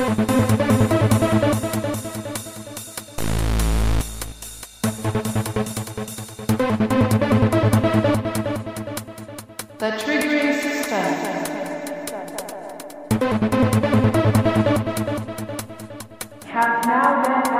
The triggering system. Has now been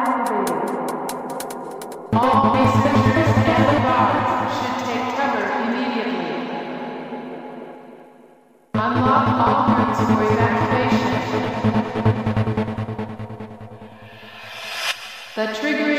The trigger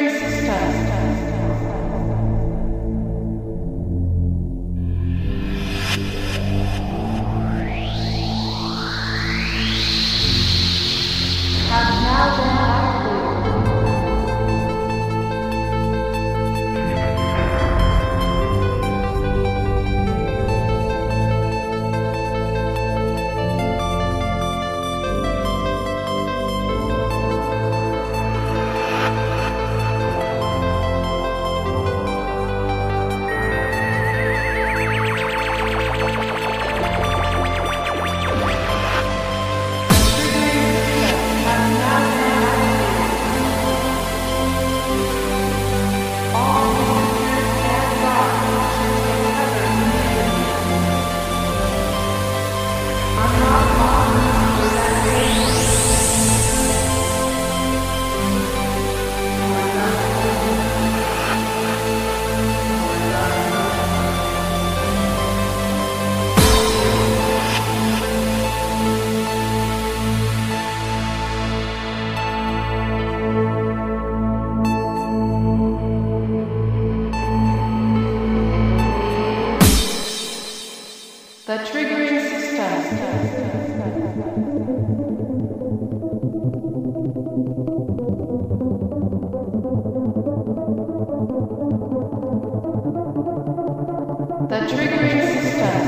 The triggering system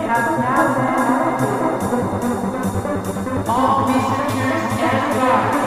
has now. All researchers and guards